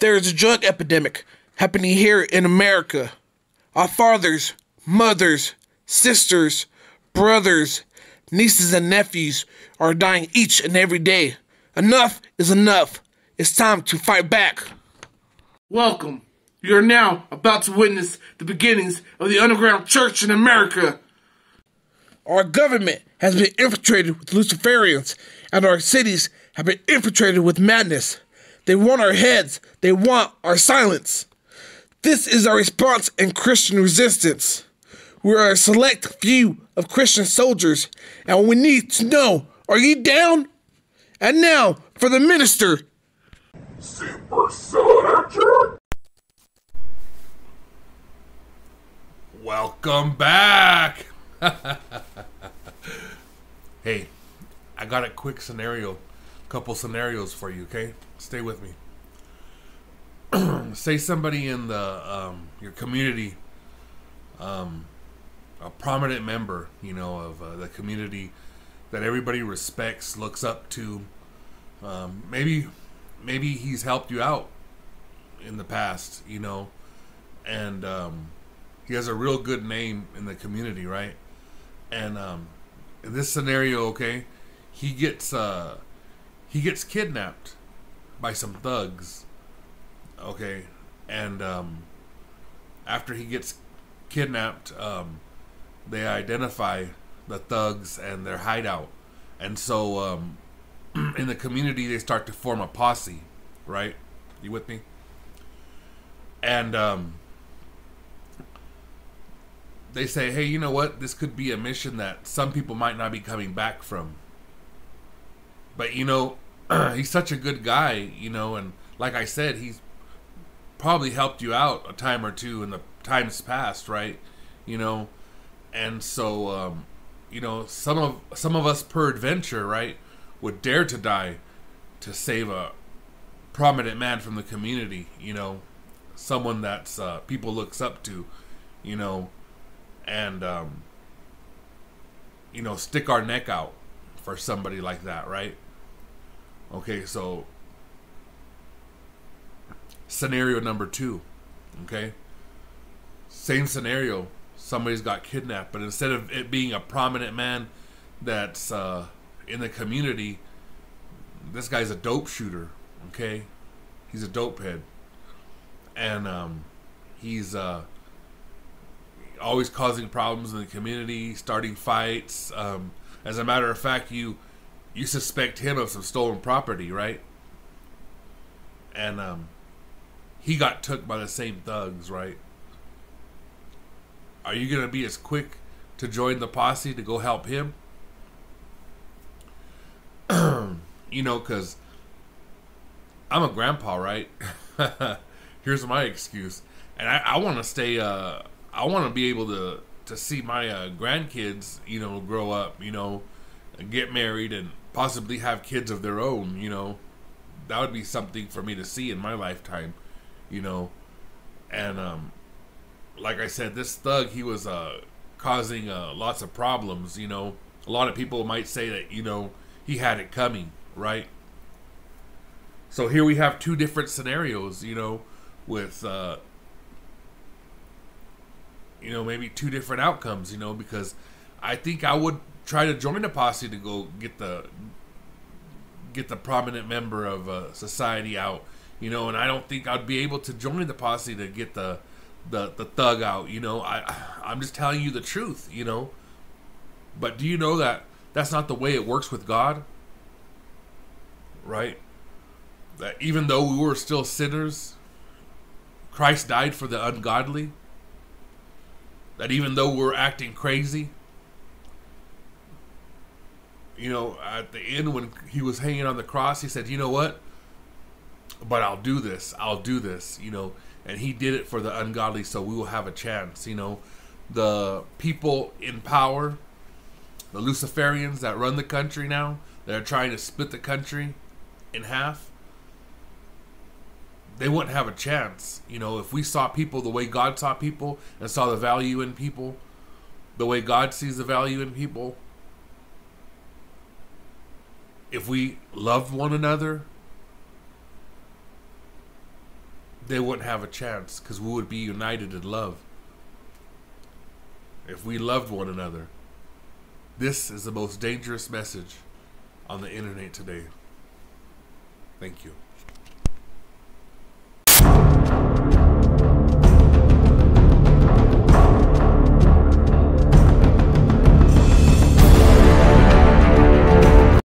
There is a drug epidemic happening here in America. Our fathers, mothers, sisters, brothers, nieces, and nephews are dying each and every day. Enough is enough. It's time to fight back. Welcome. You are now about to witness the beginnings of the underground church in America. Our government has been infiltrated with Luciferians, and our cities have been infiltrated with madness. They want our heads, they want our silence. This is our response in Christian resistance. We are a select few of Christian soldiers, and we need to know are you down? And now for the minister. Super Soldier. Welcome back. hey, I got a quick scenario, couple scenarios for you. Okay, stay with me. Say somebody in the um, your community, um, a prominent member, you know, of uh, the community that everybody respects, looks up to. Um, maybe, maybe he's helped you out in the past, you know, and um, he has a real good name in the community, right? And um, in this scenario, okay, he gets uh, he gets kidnapped by some thugs, okay, and um, after he gets kidnapped, um, they identify the thugs and their hideout, and so um, in the community they start to form a posse, right? You with me? And um, they say, hey, you know what? This could be a mission that some people might not be coming back from. But you know, he's such a good guy, you know, and like I said, he's probably helped you out a time or two in the times past, right? You know, and so um, you know, some of some of us per adventure, right, would dare to die to save a prominent man from the community, you know, someone that's uh, people looks up to, you know, and um, you know, stick our neck out for somebody like that, right? Okay, so scenario number two, okay, same scenario. Somebody's got kidnapped, but instead of it being a prominent man that's uh, in the community, this guy's a dope shooter. Okay, he's a dope head, and um, he's uh, always causing problems in the community, starting fights. Um, as a matter of fact, you you suspect him of some stolen property, right? And um, he got took by the same thugs, right? Are you gonna be as quick to join the posse to go help him? you know, because I'm a grandpa, right? Here's my excuse, and I, I want to stay. Uh, I want to be able to to see my uh, grandkids, you know, grow up, you know, get married and possibly have kids of their own. You know, that would be something for me to see in my lifetime, you know, and um, like I said, this thug he was uh, causing uh, lots of problems. You know, a lot of people might say that you know he had it coming, right? So here we have two different scenarios. You know, with uh, you know maybe two different outcomes. You know, because I think I would try to join a posse to go get the get the prominent member of uh, society out. You know, and I don't think I'd be able to join the posse to get the the the thug out. You know, I I'm just telling you the truth. You know, but do you know that that's not the way it works with God? Right. That even though we were still sinners, Christ died for the ungodly. That even though we're acting crazy, you know, at the end when he was hanging on the cross, he said, "You know what? But I'll do this. I'll do this." You know, and he did it for the ungodly so we will have a chance you know the people in power the luciferians that run the country now that are trying to split the country in half they wouldn't have a chance you know if we saw people the way god saw people and saw the value in people the way god sees the value in people if we loved one another they wouldn't have a chance because we would be united in love. If we loved one another, this is the most dangerous message on the internet today. Thank you.